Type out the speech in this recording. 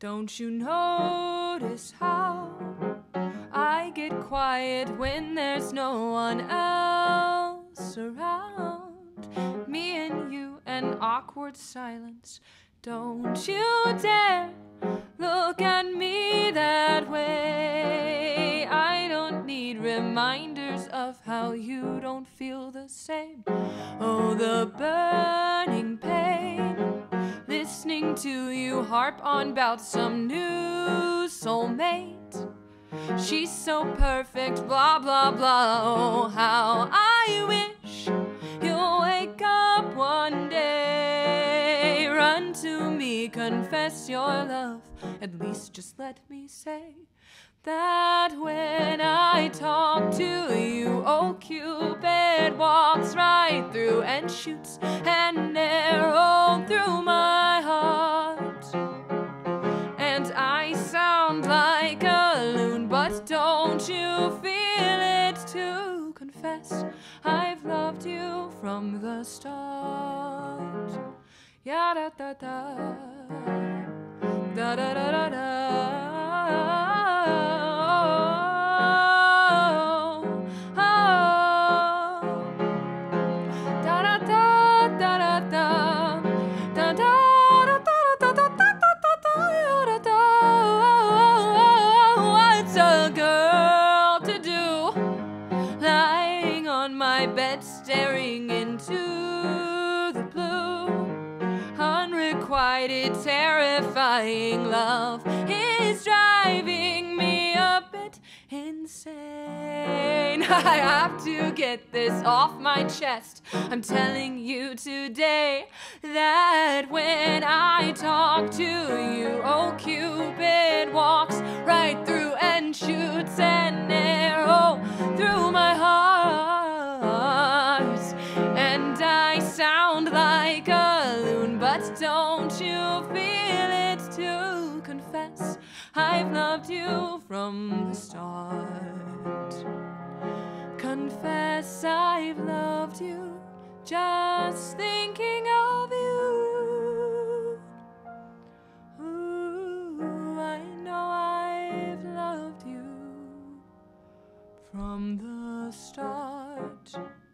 Don't you notice how I get quiet when there's no one else around? Me and you, an awkward silence. Don't you dare look at me that way. I don't need reminders of how you don't feel the same. Oh, the pain. To you harp on about some new soulmate. She's so perfect, blah blah blah. Oh, how I wish you'll wake up one day. Run to me, confess your love. At least just let me say that when I talk to you, oh Cupid walks right through and shoots an jump like a loon, but don't you feel it to confess I've loved you from the start. Da da da da da da da. da. My bed, staring into the blue. Unrequited, terrifying love is driving me a bit insane. I have to get this off my chest. I'm telling you today that when I talk to you, oh Cupid walks right through and shoots an feel it to confess I've loved you from the start. Confess I've loved you just thinking of you. I know I've loved you from the start.